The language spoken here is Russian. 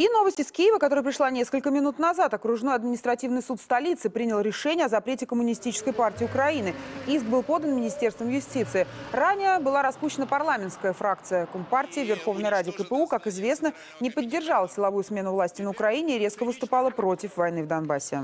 И новость из Киева, которая пришла несколько минут назад. Окружной административный суд столицы принял решение о запрете Коммунистической партии Украины. Иск был подан Министерством юстиции. Ранее была распущена парламентская фракция Компартии. Верховной Ради КПУ, как известно, не поддержала силовую смену власти на Украине и резко выступала против войны в Донбассе.